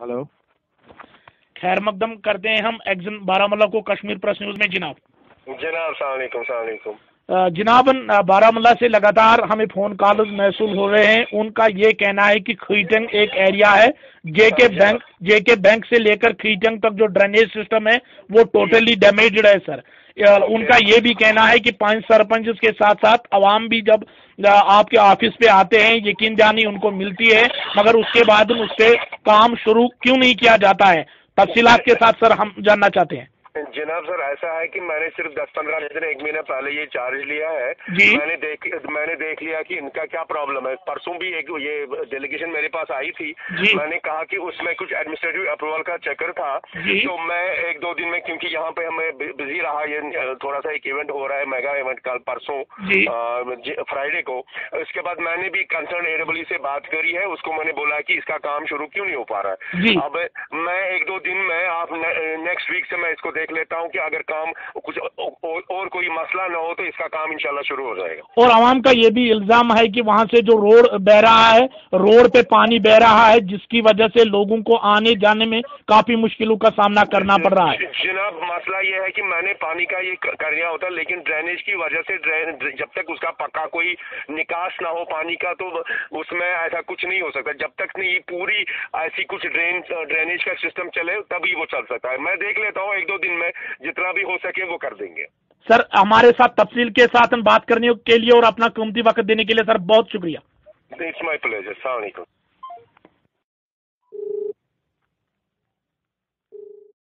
Hello खैर मकदम करते हैं हम एक्जन बारामूला को कश्मीर प्रेस न्यूज़ में। जनाब। जनाब सलामकुम सलामकुम अ, जनाब बारामूला से लगातार हमें फ़ोन कॉल महसूल हो रहे हैं। उनका ये कहना है कि खीटंग एक एरिया है जेके बैंक जेके बैंक से लेकर खीटंग तक जो ड्रेनेज सिस्टम है वो टोटली डैमेज्ड है सर उनका ये भी कहना है कि पाँच सरपंच के साथ साथ आवाम भी जब आपके ऑफ़िस पे आते हैं यकीन जानी उनको मिलती है मगर उसके बाद उस पर काम शुरू क्यों नहीं किया जाता है? तफसीलात के साथ सर हम जानना चाहते हैं। जनाब सर ऐसा है कि मैंने सिर्फ़ दस पंद्रह दिन एक महीना पहले ये चार्ज लिया है। जी। मैंने देख मैंने देख लिया कि इनका क्या प्रॉब्लम है। परसों भी एक ये डेलीगेशन मेरे पास आई थी। जी। मैंने कहा कि उसमें कुछ एडमिनिस्ट्रेटिव अप्रूवल का चक्कर था। जी। तो मैं एक दो दिन में क्योंकि यहाँ पे हमें बिज़ी रहा ये थोड़ा सा एक इवेंट हो रहा है मेगा इवेंट कल परसों फ्राइडे को। उसके बाद मैंने भी कंसर्न एडब्ल्यू से बात करी है। उसको मैंने बोला कि इसका काम शुरू क्यों नहीं हो पा रहा है? अब मैं एक दो दिन में आप नेक्स्ट वीक से मैं इसको देख लेता हूँ कि अगर काम कुछ और कोई मसला ना हो तो इसका काम इंशाल्लाह शुरू हो जाएगा। और आवाम का ये भी इल्ज़ाम है कि वहाँ से जो रोड बह रहा है, रोड पे पानी बह रहा है, जिसकी वजह से लोगों को आने जाने में काफ़ी मुश्किलों का सामना करना पड़ रहा है। जनाब मसला ये है कि मैंने पानी का ये कर लिया होता लेकिन ड्रेनेज की वजह से ड्रेन जब तक उसका पक्का कोई निकास ना हो पानी का तो उसमें ऐसा कुछ नहीं हो सकता। जब तक नहीं पूरी ऐसी कुछ ड्रेन ड्रेनेज का सिस्टम चले तभी वो चल सकता है। मैं देख लेता हूँ एक दो दिन में जितना भी हो सके वो कर देंगे। सर हमारे साथ तफसील के साथ हम बात करने के लिए और अपना कीमती वक्त देने के लिए सर बहुत शुक्रिया। इट्स माई प्लेजर सलामकुम